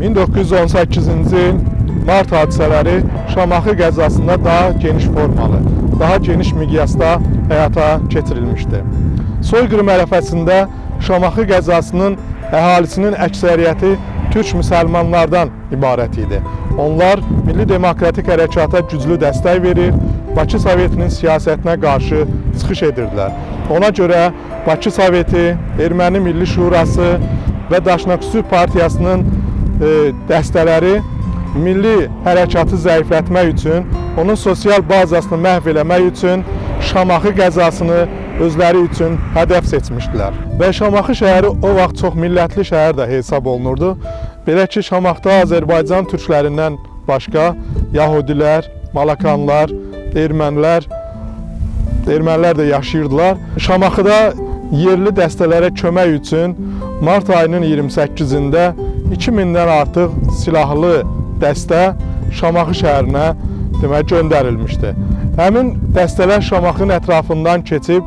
1918-ci il mart hadisələri Şamaxı qəzasında daha geniş formalı, daha geniş miqyasda həyata keçirilmişdi. Soyqırım ərəfəsində Şamaxı qəzasının əhalisinin əksəriyyəti türk müsəlmanlardan ibarət idi. Onlar Milli Demokratik Hərəkata güclü dəstək verir, Bakı Sovetinin siyasətinə qarşı çıxış edirdilər. Ona görə Bakı Soveti, Erməni Milli Şurası və Daşnaqsü Partiyasının dəstələri milli hərəkatı zəiflətmək üçün, onun sosial bazasını məhv eləmək üçün Şamaxı qəzasını özləri üçün hədəf seçmişdilər. Və Şamaxı şəhəri o vaxt çox millətli şəhər də hesab olunurdu. Belə ki, Şamaxda Azərbaycan türklərindən başqa Yahudilər, Malakanlar, Ermənilər, Ermənilər də yaşayırdılar. Şamaxıda yerli dəstələrə kömək üçün mart ayının 28-də 2000-dən artıq silahlı dəstə Şamaxı şəhərinə demək göndərilmişdi. Həmin dəstələr Şamaxının ətrafından keçib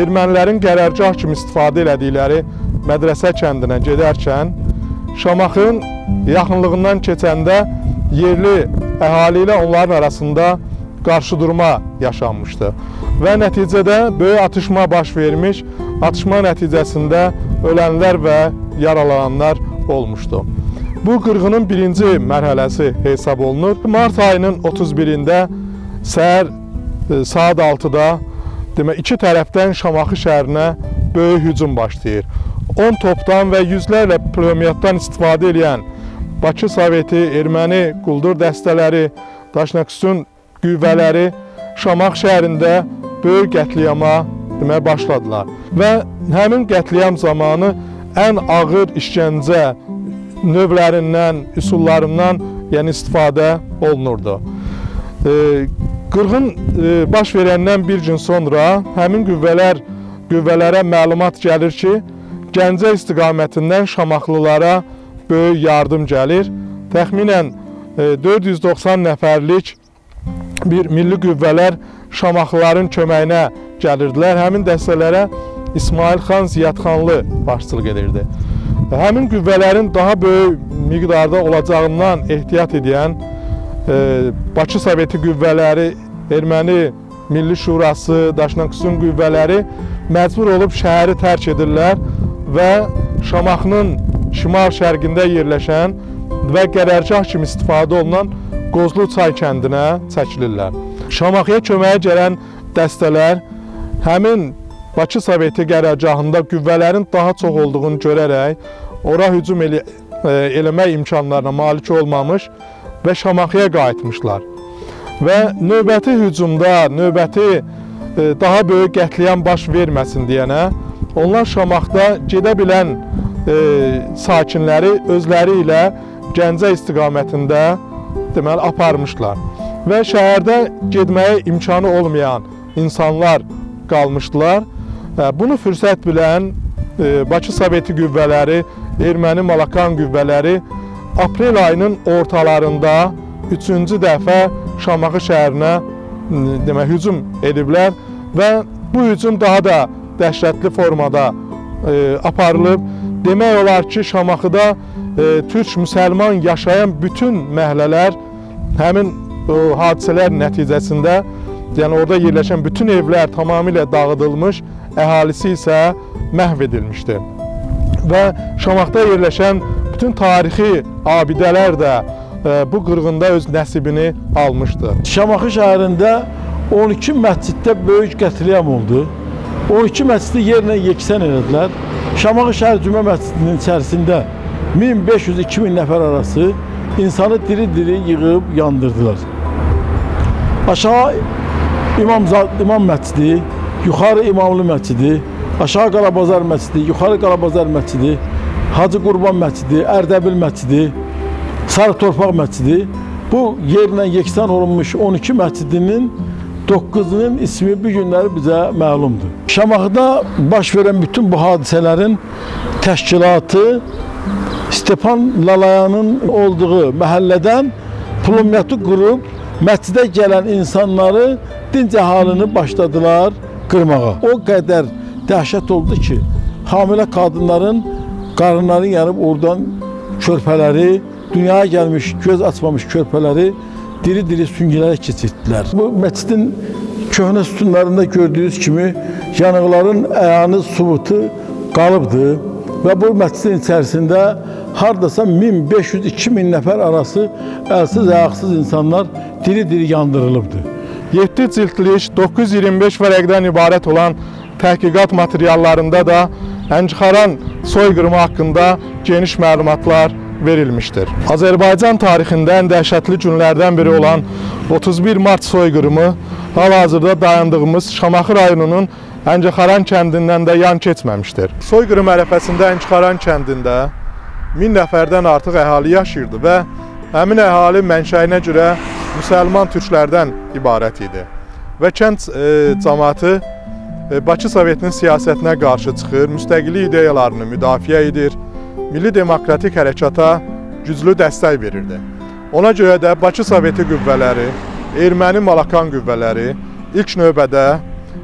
ermənilərin qərargah kimi istifadə elədikləri mədrəsə kəndinə gedərkən Şamaxının yaxınlığından keçəndə yerli əhali ilə onların arasında qarşıdurma yaşanmışdı və nəticədə böyük atışma baş vermiş. Atışma nəticəsində ölənlər və yaralananlar olmuşdu. Bu qırğının birinci mərhələsi hesab olunur. Mart ayının 31-də səhər e, saat 6-da demək iki tərəfdən Şamaxı şəhərinə böyük hücum başlayır. 10 topdan və yüzlərlə pulemyotdan istifadə edən Bakı Soveti, erməni quldur dəstələri, Daşnaqsun qüvvələri Şamax şəhərində böyük qətliama demək başladılar. Və həmin qətliam zamanı ən ağır işgəncə növlərindən, üsullarından yəni istifadə olunurdu. E, qırğın e, baş verəndən bir gün sonra həmin qüvvələr qüvvələrə məlumat gəlir ki, Gəncə istiqamətindən Şamaxlılara böyük yardım gəlir. Təxminən e, 490 nəfərlik bir milli qüvvələr Şamaxlıların köməyinə gəlirdilər. Həmin dəstələrə İsmail xan Ziyadxanlı başçılıq edirdi. Həmin qüvvələrin daha böyük miqdarda olacağından ehtiyat edən e, Bakı Soveti qüvvələri, Erməni Milli Şurası, Daşnaqsun qüvvələri məcbur olub şəhəri tərk edirlər və Şamaxının şimal-şərqində yerləşən və qərargah kimi istifadə olunan Qozlu çay kəndinə çəkilirlər. Şamaxıya köməyə gələn dəstələr həmin Bakı Soveti qərargahında qüvvələrin daha çox olduğunu görərək ora hücum elə, e, eləmək imkanlarına malik olmamış və Şamaxıya qayıtmışlar. Və növbəti hücumda, növbəti e, daha böyük qətliam baş verməsin deyənə onlar Şamaxda gedə bilən e, sakinləri özləri ilə Gəncə istiqamətində deməli aparmışlar. Və şəhərdə getməyə imkanı olmayan insanlar qalmışdılar. Bunu fürsət bilən e, Bakı Soveti qüvvələri, Erməni Malakan qüvvələri aprel ayının ortalarında üçüncü dəfə Şamaxı şəhərinə demək hücum ediblər və bu hücum daha da dəhşətli formada e, aparılıb. Demək olar ki, Şamaxıda e, türk müsəlman yaşayan bütün məhəllələr həmin o hadisələr nəticəsində yəni orada yerləşən bütün evlər tamamilə dağıdılmış, əhalisi isə məhv edilmişdi. Və Şamaxda yerləşən bütün tarixi abidələr də e, bu qırğında öz nəsibini almışdı. Şamaxı şəhərində 12 məsciddə böyük qətliam oldu. 12 məscidi yerlə yeksən elədilər. Şamaxı şəhər Cümə məscidinin içərisində 1500-2000 nəfər arası insanı diri-diri yığıb yandırdılar. Aşağı İmam, İmam məscidi, yuxarı İmamlı məscidi, aşağı Qarabazar məscidi, yuxarı Qarabazar məscidi, Hacı Qurban məscidi, Ərdəbil məscidi, Sarı Torpaq məscidi bu yerlə yeksan olunmuş 12 məscidinin 9-unun ismi bu günləri bizə məlumdur. Şamaxıda baş verən bütün bu hadisələrin təşkilatı Stepan Lalayanın olduğu məhəllədən pulyatı qurub məscidə gələn insanları dinc əhalini başladılar qırmağa. O qədər dəhşət oldu ki, hamilə qadınların qarınları yanıb oradan körpələri, dünyaya gəlmiş, göz açmamış körpələri diri-diri süngülərə keçirtdilər. Bu məscidin köhnə sütunlarında gördüyünüz kimi yanıqların əyanı, subutu qalıbdır və bu məscidin içərisində hardasa 1500-2000 nəfər arası əlsiz, ayaqsız insanlar diri-diri yandırılıbdır. 7 cildlik 925 vərəqdən ibarət olan təhqiqat materiallarında da Əncixaran soyqırımı haqqında geniş məlumatlar verilmişdir. Azərbaycan tarixində ən dəhşətli günlərdən biri olan 31 mart soyqırımı hal-hazırda dayandığımız Şamaxı rayonunun Əncixaran kəndindən də yan keçməmişdir. Soyqırım ərəfəsində Əncixaran kəndində 1000 nəfərdən artıq əhali yaşayırdı və həmin əhali mənşəyinə görə müsəlman türklərdən ibarət idi. Və kənd e, cəmaatı e, Bakı Sovetinin siyasətinə qarşı çıxır, müstəqillik ideyalarını müdafiə edir, milli demokratik hərəkata güclü dəstək verirdi. Ona görə də Bakı Soveti qüvvələri, erməni Malakan qüvvələri ilk növbədə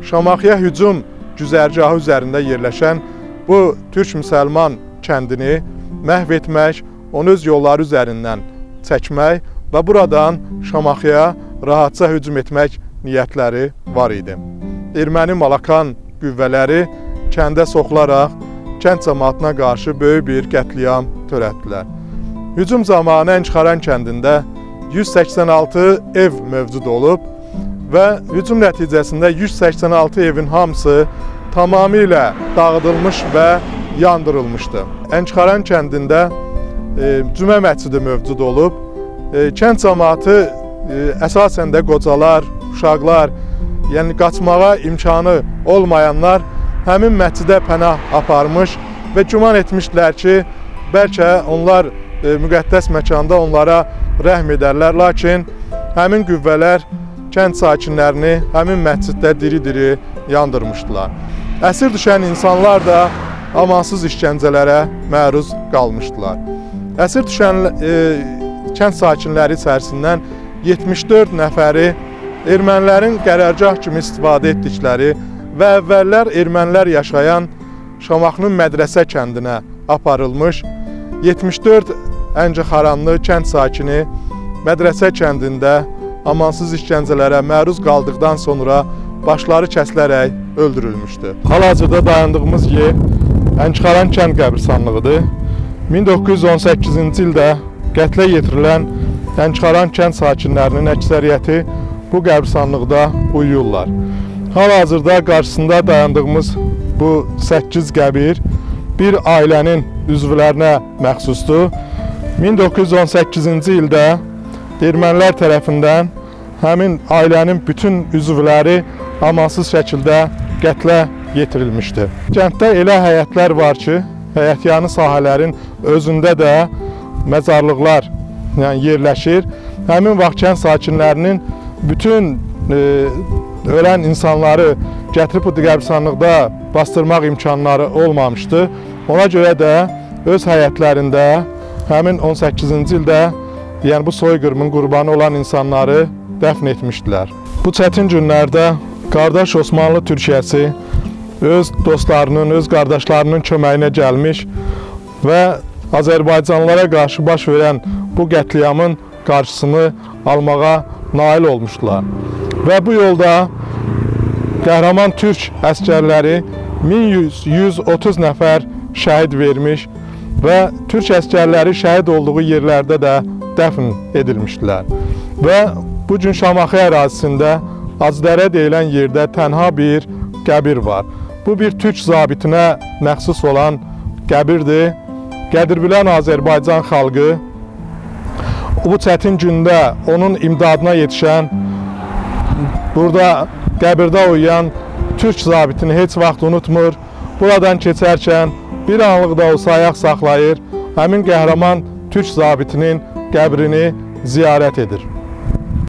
Şamaxıya hücum güzərgahı üzərində yerləşən bu türk-müsəlman kəndini məhv etmək, onu öz yolları üzərindən çəkmək və buradan Şamaxıya rahatca hücum etmək niyyətləri var idi. Erməni Malakan qüvvələri kəndə soxularaq kənd cəmaatına qarşı böyük bir qətliam törətdilər. Hücum zamanı Əncixaran kəndində 186 ev mövcud olub və hücum nəticəsində 186 evin hamısı tamamilə dağıdılmış və yandırılmışdı. Əncixaran kəndində e, cümə məscidi mövcud olub. Kənd cəmaatı e, əsasən də qocalar, uşaqlar, yəni qaçmağa imkanı olmayanlar həmin məscidə pənah aparmış və güman etmişdilər ki, bəlkə onlar e, müqəddəs məkanda onlara rəhm edərlər, lakin həmin qüvvələr kənd sakinlərini həmin məsciddə diri-diri yandırmışdılar. Əsir düşən insanlar da amansız işgəncələrə məruz qalmışdılar. Əsir düşən e, kənd sakinləri içərisindən 74 nəfəri ermənilərin qərargah kimi istifadə etdikləri və əvvəllər ermənilər yaşayan Şamaxının mədrəsə kəndinə aparılmış 74 Əncəxaranlı kənd sakini mədrəsə kəndində amansız işgəncələrə məruz qaldıqdan sonra başları kəsilərək öldürülmüşdü. Hal-hazırda dayandığımız yer Əncixaran kənd qəbirstanlığıdır. 1918-ci ildə qətlə yetirilən Əncixaran kənd sakinlərinin əksəriyyəti bu qəbirstanlıqda uyuyurlar. Hal-hazırda qarşısında dayandığımız bu 8 qəbir bir ailənin üzvlərinə məxsusdur. 1918-ci ildə ermənilər tərəfindən həmin ailənin bütün üzvləri amansız şəkildə qətlə yetirilmişdir. Kənddə elə həyətlər var ki, həyətyanı sahələrin özündə də məzarlıqlar yəni yerləşir. Həmin vaxt kənd sakinlərinin bütün e, ölən insanları gətirib bu qəbirstanlıqda bastırmaq imkanları olmamışdı. Ona görə də öz həyətlərində həmin 18-ci ildə yəni bu soyqırımın qurbanı olan insanları dəfn etmişdilər. Bu çətin günlərdə qardaş Osmanlı Türkiyəsi öz dostlarının, öz qardaşlarının köməyinə gəlmiş və Azərbaycanlılara qarşı baş verən bu qətliamın qarşısını almağa nail olmuşdular. Və bu yolda qəhrəman türk əskərləri 1130 nəfər şəhid vermiş və türk əskərləri şəhid olduğu yerlərdə də dəfn edilmişdilər. Və bu gün Şamaxı ərazisində Acdərə deyilən yerdə tənha bir qəbir var. Bu bir türk zabitinə məxsus olan qəbirdir. Qədirbilən Azərbaycan xalqı bu çətin gündə onun imdadına yetişən burada qəbirdə uyuyan türk zabitini heç vaxt unutmur. Buradan keçərkən bir anlıq da olsa ayaq saxlayır, həmin qəhrəman türk zabitinin qəbrini ziyarət edir.